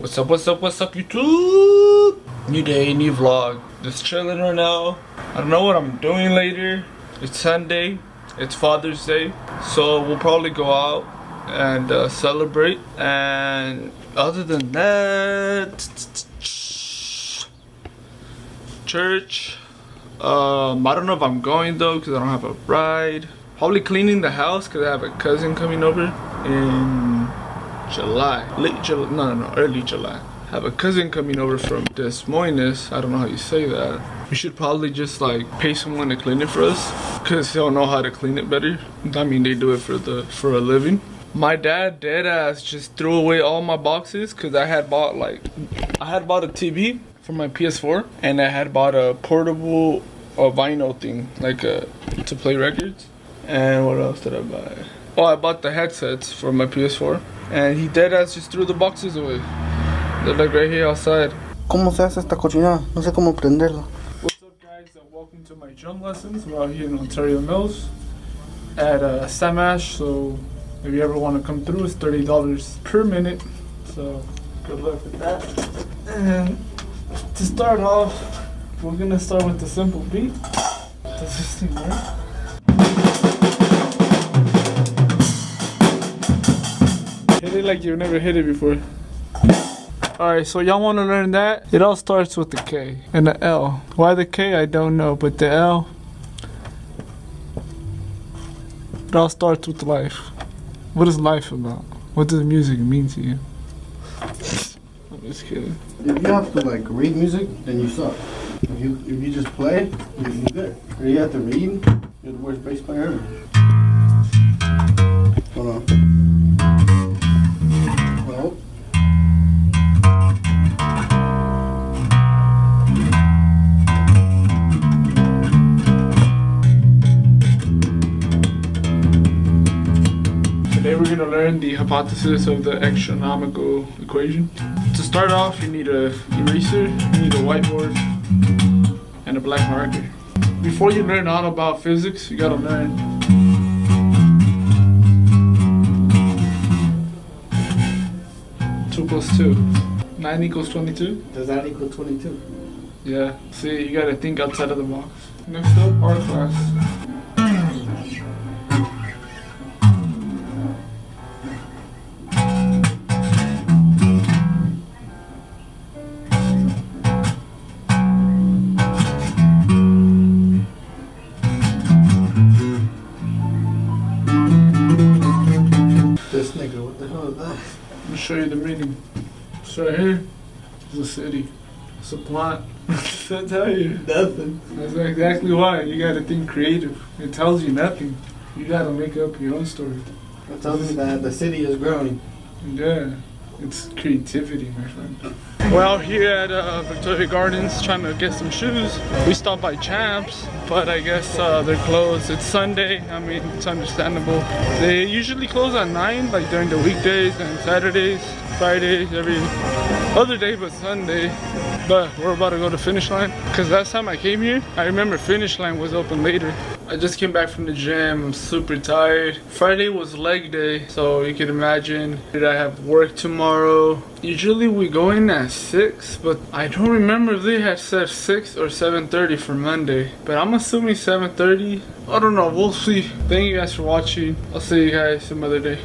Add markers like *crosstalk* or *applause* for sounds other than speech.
What's up, what's up, what's up, YouTube? New day, new vlog. Just chilling right now. I don't know what I'm doing later. It's Sunday. It's Father's Day. So we'll probably go out and uh, celebrate. And other than that, church. Um, I don't know if I'm going though because I don't have a ride. Probably cleaning the house because I have a cousin coming over in July. Late July, no, no, no, early July. Have a cousin coming over from Des Moines. I don't know how you say that. We should probably just like pay someone to clean it for us because they don't know how to clean it better. I mean, they do it for the for a living. My dad, dead ass, just threw away all my boxes because I had bought like, I had bought a TV for my PS4 and I had bought a portable a vinyl thing like uh, to play records. And what else did I buy? Oh, I bought the headsets for my PS4 and he dead ass just threw the boxes away. They're like right here outside. ¿Cómo se hace esta cochinada? No sé cómo prenderlo. What's up guys and welcome to my drum lessons. We're out here in Ontario Mills at uh, Sam Ash. So if you ever want to come through, it's $30 per minute. So good luck with that. And to start off, we're gonna start with the simple beat. Does this thing work? Hit it like you've never hit it before. Alright, so y'all wanna learn that? It all starts with the K and the L. Why the K, I don't know, but the L, it all starts with life. What is life about? What does music mean to you? *laughs* I'm just kidding. If you have to like read music, then you suck. If you if you just play, you're good. Or you have to read, you're the worst bass player ever. Gonna learn the hypothesis of the astronomical equation. To start off, you need a eraser, you need a whiteboard, and a black marker. Before you learn all about physics, you gotta learn two plus two. Nine equals twenty-two. does that equal 22? Yeah. See, you gotta think outside of the box. Next up, art class. Let me show you the meaning. So right here is a city. It's a plot. *laughs* I tell you. Nothing. That's exactly why. You gotta think creative. It tells you nothing. You gotta make up your own story. It tells me that the city is growing. Yeah. It's creativity, my friend. We're out here at uh, Victoria Gardens trying to get some shoes. We stopped by Champs, but I guess uh, they're closed. It's Sunday. I mean, it's understandable. They usually close at 9, like during the weekdays and Saturdays, Fridays, every other day but Sunday. But we're about to go to Finish Line. Because last time I came here, I remember Finish Line was open later. I just came back from the gym. I'm super tired. Friday was leg day, so you can imagine that I have work tomorrow. Usually we go in at 6, but I don't remember if they had said 6 or 7.30 for Monday. But I'm assuming 7.30. I don't know, we'll see. Thank you guys for watching. I'll see you guys some other day.